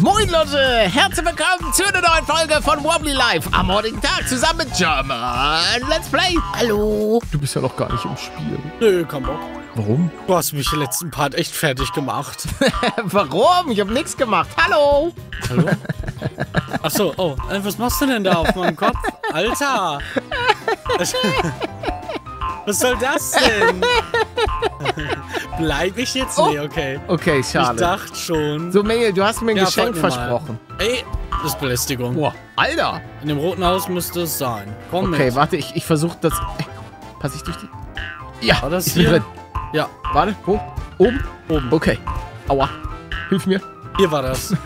Moin Leute, herzlich willkommen zu einer neuen Folge von Wobbly Life am heutigen Tag zusammen mit German Let's Play. Hallo. Du bist ja noch gar nicht im Spiel. Nö, komm Bock. Warum? Du hast mich im letzten Part echt fertig gemacht. Warum? Ich habe nichts gemacht. Hallo. Hallo? Achso, oh, äh, was machst du denn da auf meinem Kopf? Alter! Was soll das denn? Bleib ich jetzt? Nee, okay. Okay, Ich schade. dachte schon. So, Mail, du hast mir ein Ja, Geschenk mir mal. versprochen. Ey, das ist Belästigung. Boah, Alter. In dem roten Haus müsste es sein. Komm Okay, mit. warte, ich, ich versuche das... Ey, Pass ich durch die... Ja, War das ich bin hier? drin. Ja, Warte, wo? Oben? oben. Okay. Aua. Hilf mir. Hier war das.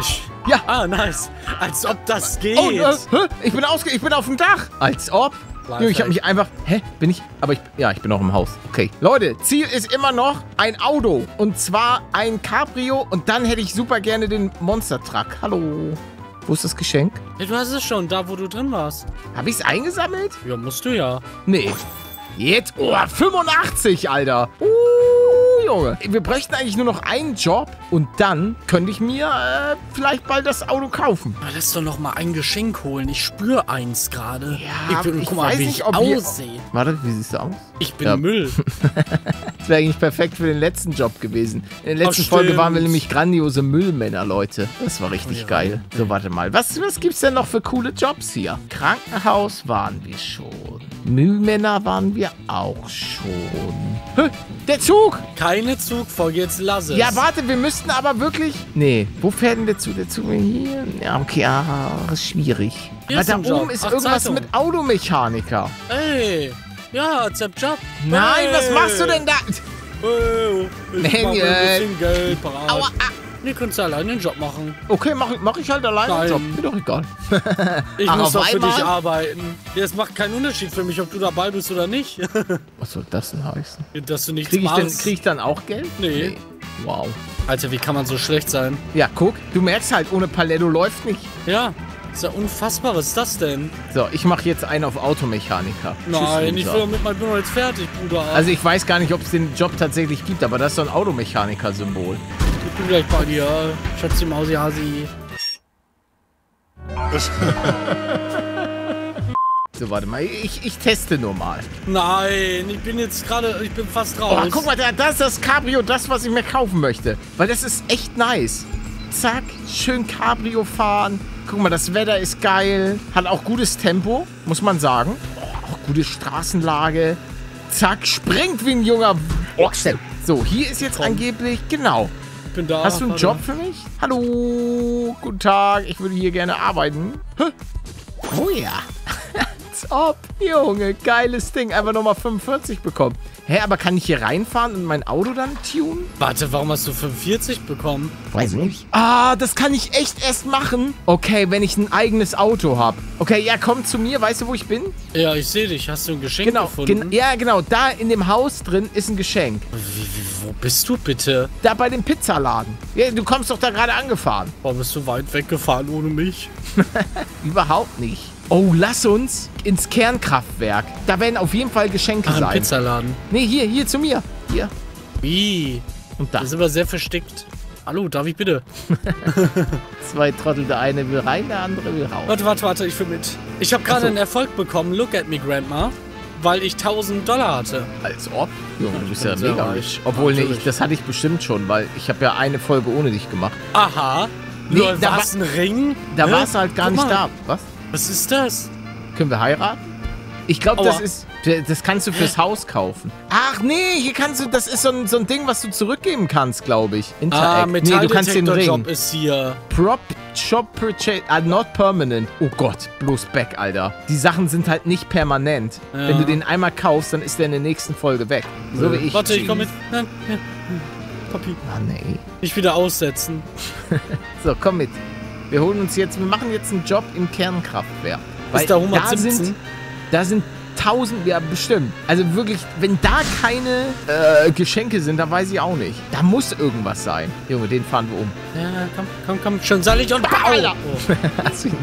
Ich, Ja. ah, nice. Als ob das geht. Oh, äh, hä? ich bin ausge... Ich bin auf dem Dach. Als ob. Junge, ich habe mich einfach... Hä? Bin ich... Aber ich... Ja, ich bin noch im Haus. Okay. Leute, Ziel ist immer noch ein Auto. Und zwar ein Cabrio. Und dann hätte ich super gerne den Monster Truck. Hallo. Wo ist das Geschenk? Ja, du hast es schon, da wo du drin warst. Habe ich es eingesammelt? Ja, musst du ja. Nee. Jetzt? Oh, 85, Alter. Uh, Junge. Wir bräuchten eigentlich nur noch einen Job. Und dann könnte ich mir äh, vielleicht bald das Auto kaufen. Aber lass doch noch mal ein Geschenk holen. Ich spüre eins gerade. Ja, ich bin, ich guck mal, weiß wie nicht, ich ob aussehe. Warte, wie siehst du aus? Ich bin Ja. Müll. Das wäre eigentlich perfekt für den letzten Job gewesen. In der letzten Oh, Folge waren wir nämlich grandiose Müllmänner, Leute. Das war richtig ja. geil. So, warte mal. Was, was gibt's denn noch für coole Jobs hier? Krankenhaus waren wir schon. Müllmänner waren wir auch schon. Hä? Der Zug! Keine Zugfolge, jetzt lass es. Ja, warte, wir müssten aber wirklich... Nee, wo fährt denn der Zug? Der Zug hier? Ja, okay, das ist schwierig. Hier Aber ist da ein Job. oben ist Ach, irgendwas Zeitung. mit Automechaniker. Ey. Ja, Zap Job. Nein, hey. was machst du denn da? Hey, ich mach ein bisschen Geld parat. Aua, ah. Nee, kannst du allein den Job machen. Okay, mach, mach ich halt alleine den Nein. Job. Mir doch egal. Ich Ach, muss doch für dich arbeiten. Ja, es macht keinen Unterschied für mich, ob du dabei bist oder nicht. Was soll das denn heißen? Dass du nichts Krieg ich, denn, machst. krieg ich dann auch Geld? Nee. Wow. Alter, wie kann man so schlecht sein? Ja, guck, du merkst halt, ohne Paletto läuft nicht. Ja, ist ja unfassbar. Was ist das denn? So, ich mache jetzt einen auf Automechaniker. Nein, ich Loser. will doch mit meinem bin doch jetzt fertig, Bruder. Also ich weiß gar nicht, ob es den Job tatsächlich gibt, aber das ist so ein Automechaniker-Symbol. Ich bin gleich bei dir. Schatzi Mausi Hasi. So, warte mal, ich, ich teste nur mal. Nein, ich bin jetzt gerade, ich bin fast Oh, raus. guck mal, da- das ist das Cabrio, das, was ich mir kaufen möchte. Weil das ist echt nice. Zack, schön Cabrio fahren. Guck mal, das Wetter ist geil. Hat auch gutes Tempo, muss man sagen. Oh, auch gute Straßenlage. Zack, springt wie ein junger Ochse. So, hier ist jetzt angeblich, genau. Bin da. Hast du einen. Job für mich? Hallo, guten Tag, ich würde hier gerne arbeiten. Oh ja. Als ob, Junge, geiles Ding. Einfach nochmal 45 bekommen. Hä, aber kann ich hier reinfahren und mein Auto dann tunen? Warte, warum hast du 45 bekommen? Weiß nicht. Ah, das kann ich echt erst machen. Okay, wenn ich ein eigenes Auto habe. Okay, ja, komm zu mir. Weißt du, wo ich bin? Ja, ich sehe dich. Hast du ein Geschenk Genau, gefunden? gen ja, genau. Da in dem Haus drin ist ein Geschenk. Wie, wie, wo bist du bitte? Da bei dem Pizzaladen. Ja, du kommst doch da gerade angefahren. Warum bist du weit weggefahren ohne mich? Überhaupt nicht. Oh, lass uns ins Kernkraftwerk. Da werden auf jeden Fall Geschenke Ach, ein sein. Pizzaladen. Nee, hier, hier zu mir. Hier Wie? und da. Das ist aber sehr versteckt. Hallo, darf ich bitte? Zwei Trottel, der eine will rein, der andere will raus. Warte, warte, warte, ich will mit. Ich habe gerade so. einen Erfolg bekommen, look at me, Grandma, weil ich 1000 Dollar hatte. Als ob. Junge, du bist ja mega reich. Obwohl, nee, ich, das hatte ich bestimmt schon, weil ich habe ja eine Folge ohne dich gemacht. Aha. Nee, Nur da was, ein Ring? Da warst du halt gar Guck nicht mal, da. Was? Was ist das? Können wir heiraten? Ich glaube, das ist. Das kannst du fürs Haus kaufen. Ach nee, hier kannst du. Das ist so ein, so ein Ding, was du zurückgeben kannst, glaube ich. Ah, Interact. nee, du kannst den Ring. Metalldetektor-Job ist hier. Prop Shop Purchase, ah, not permanent. Oh Gott, bloß back, Alter. Die Sachen sind halt nicht permanent. Ja. Wenn du den einmal kaufst, dann ist der in der nächsten Folge weg. So wie ich. Warte, ich komme mit. Nein, ja. Papi. Mann, ey. Nicht wieder aussetzen. So, komm mit. Wir holen uns jetzt, wir machen jetzt einen Job im Kernkraftwerk. Ist da da sind, da sind tausend, ja bestimmt. Also wirklich, wenn da keine äh, Geschenke sind, dann weiß ich auch nicht. Da muss irgendwas sein. Junge, den fahren wir um. Ja, komm, komm, komm. Schön seilig und bau. Alter. Oh, Hast du ihn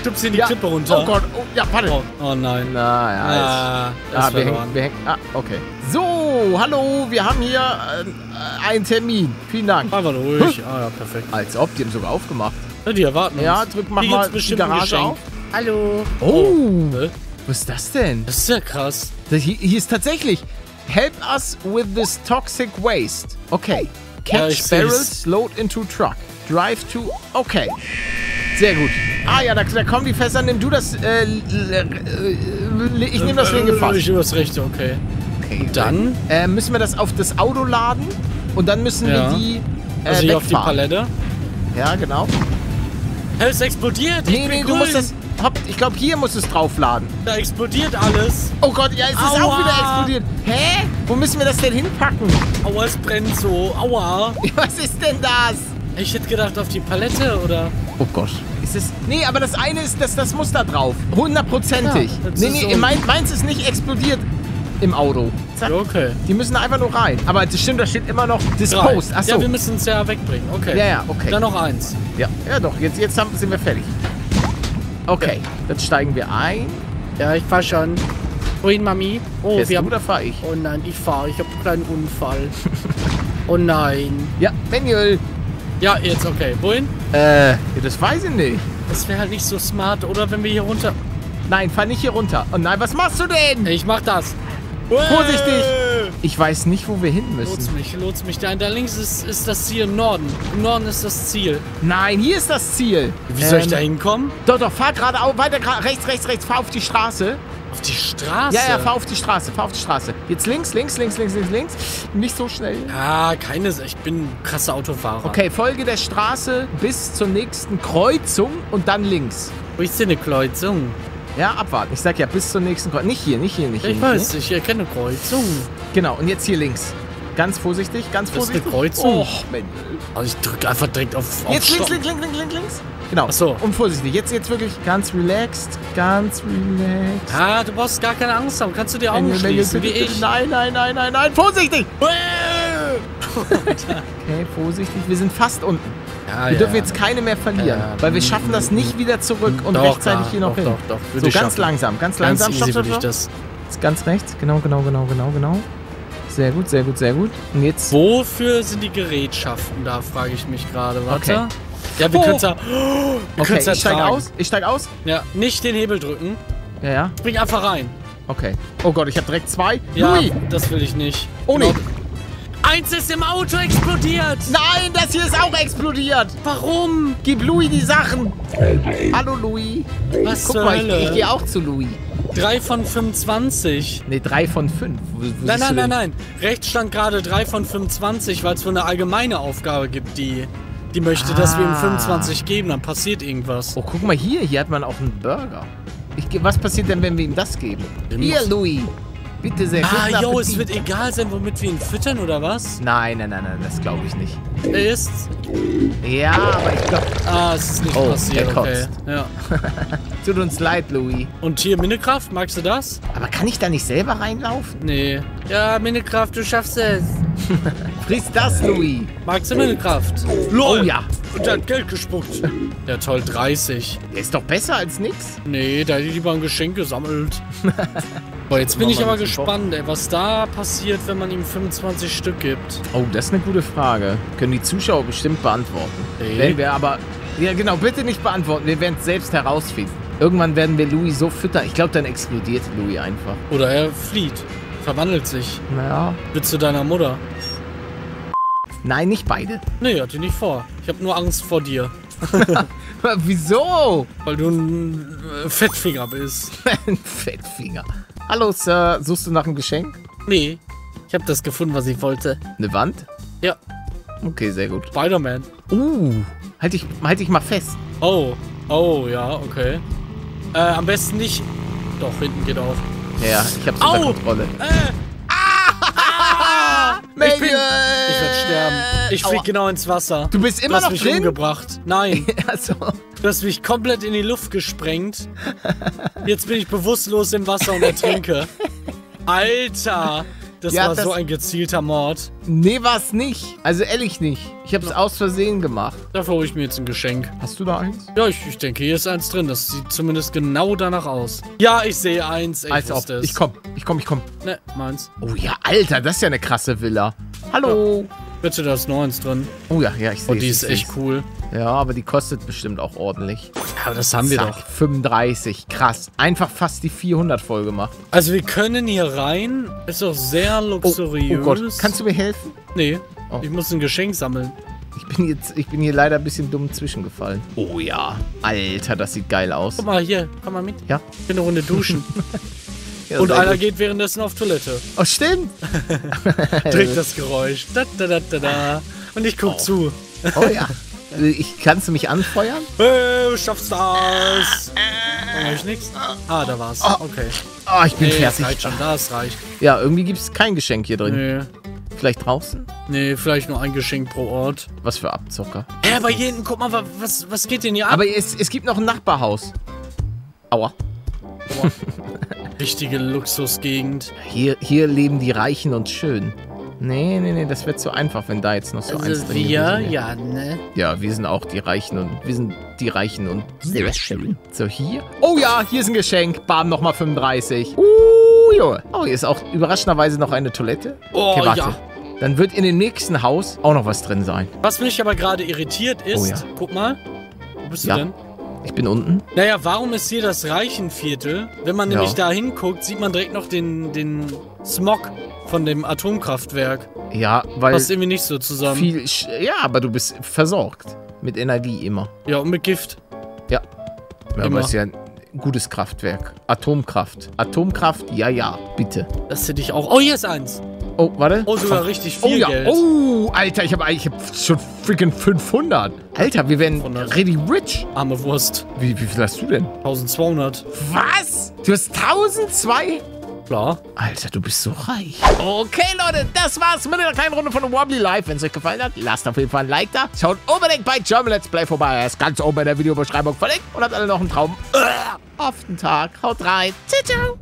stupst ihn die Ja. Klippe runter. Oh Gott, oh, ja, warte. Oh, oh nein. Na, ja, Ah, Ah, wir hängen, wir hängen. Ah, okay. So, Hallo, hallo, wir haben hier äh, einen Termin. Vielen Dank. Einfach ruhig. Ah ja, perfekt. Als ob, die haben sogar aufgemacht. Ja, die erwarten Ja, uns. drück, mach Hier mal die bestimmt ein Garage Geschenk. auf. Hallo. Oh, Oh. Was ist das denn? Das ist ja krass. Das hier, hier ist tatsächlich Help us with this toxic waste. Okay. Ja, Catch seh's. barrels, load into truck. Drive to... Okay. Sehr gut. Ah ja, da, da kommen die Fässer. Nimm du das... Äh, äh, ich nehme das linke Fass. Ich übers rechte, okay. Okay. Dann, Äh, müssen wir das auf das Auto laden und dann müssen Ja. wir die äh, also hier auf die wegfahren. Palette. Ja, genau. Es explodiert. Ich Nee, bin nee, du grün. musst das... Hopp, ich glaube, hier musst du es draufladen. Da explodiert alles. Oh Gott, ja, es ist auch wieder explodiert. Hä? Wo müssen wir das denn hinpacken? Aua, es brennt so. Aua. Was ist denn das? Ich hätte gedacht auf die Palette oder. Oh Gott. Ist es. Nee, aber das eine ist, dass das muss da drauf. Hundertprozentig. Ja, das nee, nee, so. mein, meins ist nicht explodiert im Auto. Zack. Okay. Die müssen einfach nur rein. Aber das stimmt, da steht immer noch. Disposed. Achso. Ja, wir müssen es ja wegbringen. Okay. Ja, ja, okay. Dann noch eins. ja, ja, doch. Jetzt, jetzt haben, sind wir fertig. Okay, dann steigen wir ein. Ja, ich fahr schon. Wohin, Mami? Oh, Fährst wir du haben. oder fahr ich? Oh nein, ich fahre. Ich habe einen kleinen Unfall. oh nein. Ja, Manuel. Ja, jetzt okay. Wohin? Äh, ja, das weiß ich nicht. Das wäre halt nicht so smart, oder? Wenn wir hier runter. Nein, fahr nicht hier runter. Oh nein, was machst du denn? Ich mach das. Vorsichtig. Ich weiß nicht, wo wir hin Lots müssen. mich, lots mich. Da, da links ist, ist das Ziel im Norden. Im Norden ist das Ziel. Nein, hier ist das Ziel. Wie soll ich Ähm, da hinkommen? Doch, doch, fahr geradeaus, weiter, rechts, rechts, rechts, fahr auf die Straße. Auf die Straße? Ja, ja, fahr auf die Straße, fahr auf die Straße. Jetzt links, links, links, links, links, links. Nicht so schnell. Ja, keine. Ich bin ein krasser Autofahrer. Okay, folge der Straße bis zur nächsten Kreuzung und dann links. Wo ist denn eine Kreuzung? Ja, abwarten. Ich sag ja, bis zur nächsten Kreuzung. Nicht hier, nicht hier, nicht hier. Ich nicht weiß, hier. ich erkenne Kreuzung. Genau, und jetzt hier links. Ganz vorsichtig, ganz Das ist eine vorsichtig. Kreuzung. Och, Mensch. Also ich drücke einfach direkt auf, auf Jetzt links, links, links, links, links, links. Genau. Ach so. Und vorsichtig. Jetzt, jetzt wirklich ganz relaxed, ganz relaxed. Ah, du brauchst gar keine Angst haben. Kannst du die Augen schließen, wie ich? Nein, nein, nein, nein, nein. Vorsichtig! Okay, vorsichtig. Wir sind fast unten. Ja, Wir dürfen jetzt keine mehr verlieren, Ja, weil wir schaffen das nicht wieder zurück und Doch, rechtzeitig hier noch doch, hin. doch, doch, so, ganz langsam, ganz Ganz langsam. Stopp, stopp, stopp. das. Ganz rechts. Genau, genau, genau, genau, genau. Sehr gut, sehr gut, sehr gut. Und jetzt. Wofür sind die Gerätschaften da, frage ich mich gerade. Warte. Okay. Ja, wir Oh. können es ja. Wir Okay, ja ich steige aus. Ich steige aus. Ja, nicht den Hebel drücken. Ja, ja. Spring einfach rein. Okay. Oh Gott, ich habe direkt zwei. Ja, Louis! das will ich nicht. Oh nee. Eins ist im Auto explodiert. Nein, das hier ist auch explodiert. Warum? Gib Louis die Sachen. Hallo Louis. Was Guck zur mal, ich, Hölle? ich gehe auch zu Louis. Drei von 25. Ne, drei von fünf. Wo, wo Nein, nein, nein, nein. Rechts stand gerade 3 von 25, weil es wohl eine allgemeine Aufgabe gibt, die, die möchte, dass wir ihm Ah. 25 geben. Dann passiert irgendwas. Oh, guck mal hier. Hier hat man auch einen Burger. Ich, was passiert denn, wenn wir ihm das geben? Den Hier, Louis. Bitte sehr. Ah, yo, es wird egal sein, womit wir ihn füttern, oder was? Nein, nein, nein, nein, das glaube ich nicht. Er ist. Ja, aber ich glaube, Ah, es ist nicht Oh, passiert, der okay. Ja. tut uns leid, Louis. Und hier Minnekraft, magst du das? Aber kann ich da nicht selber reinlaufen? Nee. Ja, Minnekraft, du schaffst es. Friss das, Louis. Magst du Minnekraft? Oh ja. Und er hat Geld gespuckt. Ja, toll, 30. Der ist doch besser als nix. Nee, da hätte ich lieber ein Geschenk gesammelt. Boah, jetzt bin ich aber gespannt, ey, was da passiert, wenn man ihm 25 Stück gibt. Oh, das ist eine gute Frage. Können die Zuschauer bestimmt beantworten. Nee. Werden wir aber... Ja, genau, bitte nicht beantworten. Wir werden es selbst herausfinden. Irgendwann werden wir Louis so füttern. Ich glaube, dann explodiert Louis einfach. Oder er flieht. Verwandelt sich. Naja. Wird zu deiner Mutter. Nein, nicht beide. Nee, hatte ich nicht vor. Ich habe nur Angst vor dir. Wieso? Weil du ein äh, Fettfinger bist. Ein Fettfinger. Hallo, Sir. Suchst du nach einem Geschenk? Nee. Ich habe das gefunden, was ich wollte. Eine Wand? Ja, Okay, sehr gut. Spider-Man. Uh, halt dich, halt dich mal fest. Oh. Oh, ja, okay. Äh, am besten nicht. Doch, hinten geht auf. Ja, ich hab's Au! unter Kontrolle. Äh, ich bin. Ich werde sterben. Ich flieg Aua. genau ins Wasser. Du bist Du immer hast noch mich drin? umgebracht. Nein, Also, du hast mich komplett in die Luft gesprengt. Jetzt bin ich bewusstlos im Wasser und ertrinke. Alter, Das Ja, war das- so ein gezielter Mord. Nee, war's nicht. Also ehrlich nicht. Ich hab's aus Versehen gemacht. Dafür hole ich mir jetzt ein Geschenk. Hast du da eins? Ja, ich, ich denke, hier ist eins drin. Das sieht zumindest genau danach aus. Ja, ich sehe eins. Ich Als ob. es. Ich komm, ich komm, ich komm. Ne, meins. Oh ja, Alter, das ist ja eine krasse Villa. Hallo. Bitte, da ist noch eins drin. Oh ja, ja, ich sehe Oh, die ist echt cool. Ja, aber die kostet bestimmt auch ordentlich. Aber das haben wir Zack, doch. 35. Krass. Einfach fast die 400 voll gemacht. Also wir können hier rein. Ist doch sehr Oh, luxuriös. oh Gott, kannst du mir helfen? Nee. Oh. Ich muss ein Geschenk sammeln. Ich bin jetzt, ich bin hier leider ein bisschen dumm zwischengefallen. Oh ja. Alter, das sieht geil aus. Guck mal hier, komm mal mit. Ja. Ich bin eine Runde duschen. ja Und einer gut. geht währenddessen auf Toilette. Oh, stimmt. Trägt das Geräusch. Da, da, da, da, da. Und ich guck zu. Oh ja. Ich, kannst du mich anfeuern? Hey, du schaffst das. Mach ich nix? Ah, da war's. Okay. Oh, ich bin Nee, das fertig. reicht schon, das reicht. Ja, irgendwie gibt es kein Geschenk hier drin. Nee. Vielleicht draußen? Nee, vielleicht nur ein Geschenk pro Ort. Was für Abzocker. Ja, aber hier hinten, guck mal, wa- was, was geht denn hier ab? Aber es, es gibt noch ein Nachbarhaus. Aua. Richtige Luxusgegend. Hier, hier leben die Reichen und schön. Nee, nee, nee, das wird zu einfach, wenn da jetzt noch so eins Also drin wir, ja, ne? Ja, wir sind auch die Reichen und wir sind die Reichen und sehr schön. So, hier. Oh ja, hier ist ein Geschenk. Bam, nochmal 35. Uh, Junge. Oh, hier ist auch überraschenderweise noch eine Toilette. Oh, okay, warte. ja. Dann wird in dem nächsten Haus auch noch was drin sein. Was mich aber gerade irritiert ist, Oh ja. guck mal. Wo bist du Ja. denn? Ich bin unten. Naja, warum ist hier das Reichenviertel? Wenn man Ja. nämlich da hinguckt, sieht man direkt noch den, den Smog von dem Atomkraftwerk. Ja, weil Passt irgendwie nicht so zusammen. viel... Sch ja, aber du bist versorgt. Mit Energie immer. Ja, und mit Gift. Ja. ja aber Immer. ist ja ein gutes Kraftwerk. Atomkraft. Atomkraft, ja, ja, bitte. Das hätte ich auch. Oh, hier ist eins. Oh, warte. Oh, sogar Komm. richtig Oh viel ja, Geld. oh, Alter, ich habe ich hab schon freaking 500. Alter, wir werden 500. really rich. Arme Wurst. Wie, wie viel hast du denn? 1200. Was? Du hast 1002? Klar. Alter, du bist so reich. Okay, Leute, das war's mit einer kleinen Runde von Wobbly Live. Wenn es euch gefallen hat, lasst auf jeden Fall ein Like da. Schaut unbedingt bei German Let's Play vorbei. Er ist ganz oben in der Videobeschreibung verlinkt. Und habt alle noch einen Traum. Auf den Tag. Haut rein. Ciao, ciao.